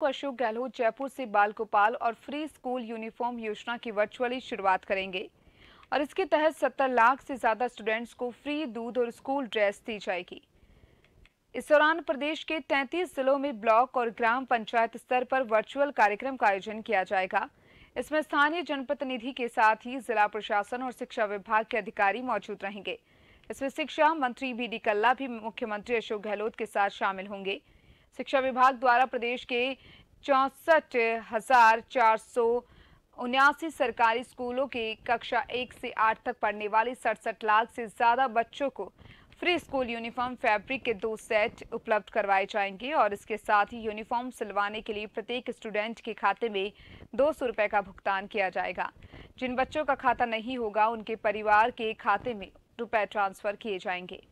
अशोक गहलोत जयपुर से बाल गोपाल और फ्री स्कूल यूनिफॉर्म योजना की वर्चुअली शुरुआत करेंगे। और इसके तहत 70 लाख से ज़्यादा स्टूडेंट्स को फ्री दूध और स्कूल ड्रेस दी जाएगी। इस दौरान प्रदेश के 33 जिलों में ब्लॉक और ग्राम पंचायत स्तर पर वर्चुअल कार्यक्रम का आयोजन किया जाएगा। इसमें स्थानीय जनप्रतिनिधि के साथ ही जिला प्रशासन और शिक्षा विभाग के अधिकारी मौजूद रहेंगे। इसमें शिक्षा मंत्री बी डी कल्ला भी मुख्यमंत्री अशोक गहलोत के साथ शामिल होंगे। शिक्षा विभाग द्वारा प्रदेश के चौसठ हज़ार चार सौ उन्यासी सरकारी स्कूलों के कक्षा एक से आठ तक पढ़ने वाले सड़सठ लाख से ज़्यादा बच्चों को फ्री स्कूल यूनिफॉर्म फैब्रिक के दो सेट उपलब्ध करवाए जाएँगे और इसके साथ ही यूनिफॉर्म सिलवाने के लिए प्रत्येक स्टूडेंट के खाते में दो सौ रुपए का भुगतान किया जाएगा। जिन बच्चों का खाता नहीं होगा, उनके परिवार के खाते में रुपए ट्रांसफ़र किए जाएँगे।